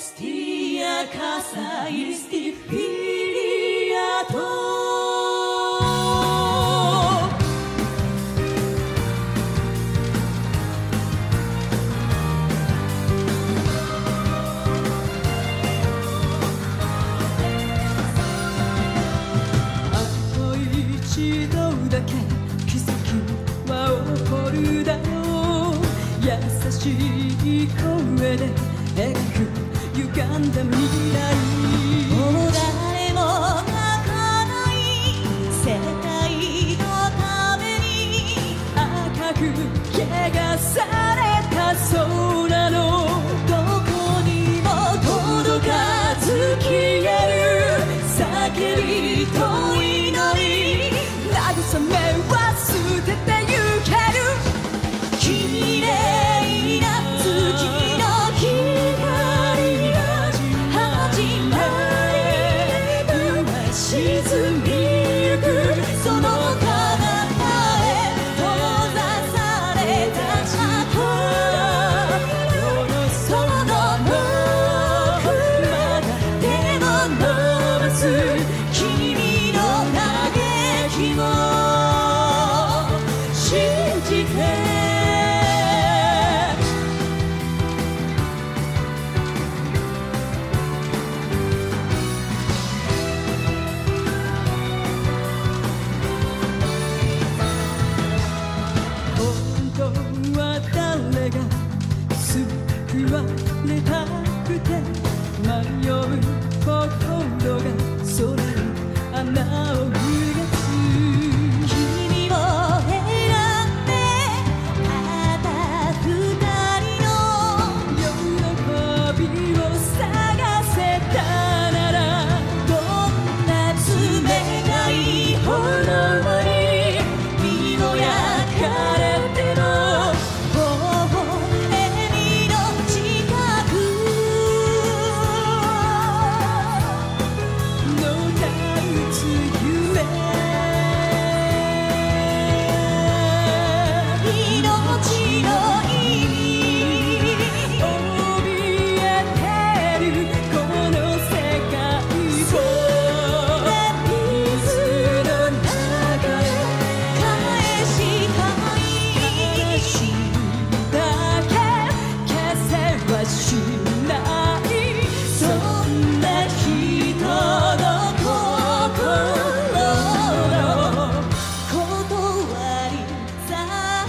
Стия касаистых пириатов. 優しい声で描くおんだ未もうもかない世いのために赤く汚さわれた